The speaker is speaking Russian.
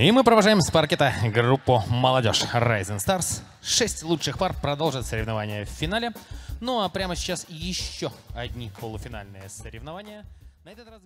И мы провожаем с паркета группу «Молодежь» Rising Stars. Шесть лучших пар продолжат соревнования в финале. Ну а прямо сейчас еще одни полуфинальные соревнования. На этот раз.